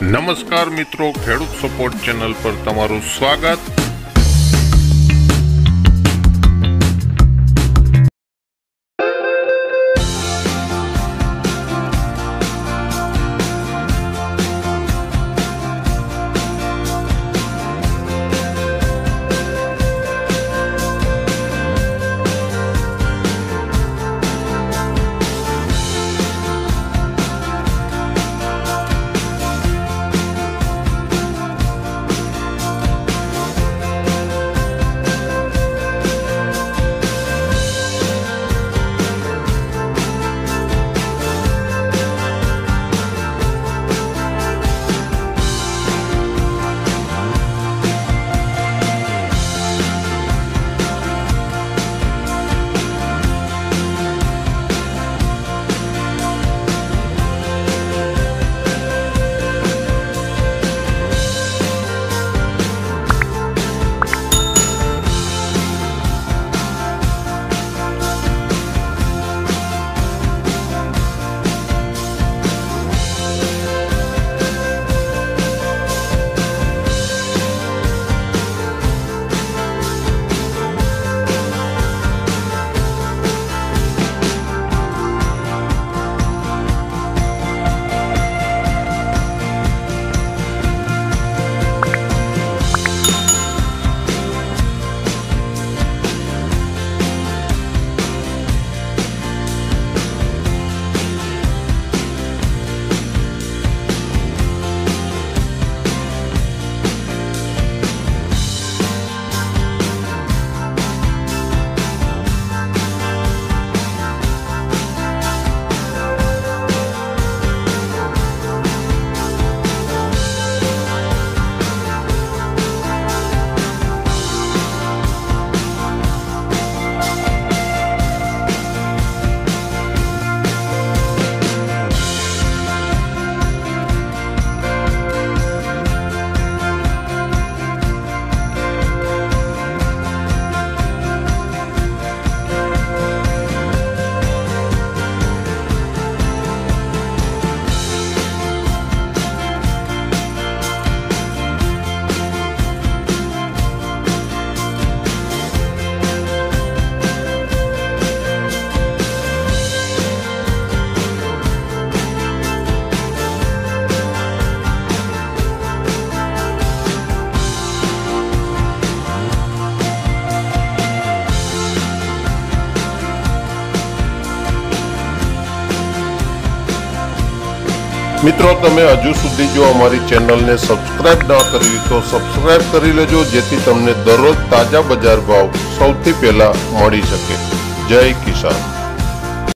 નમસ્કાર મિત્રો ખેડૂત સપોર્ટ ચેનલ પર તમારું સ્વાગત મિત્રો, તમે હજુ સુધી જો અમારી ચેનલને સબસ્ક્રાઇબ ન કરી તો સબસ્ક્રાઇબ કરી લેજો, જેથી તમને દરરોજ તાજા બજાર ભાવ સૌથી પહેલા મળી શકે. જય કિસાન.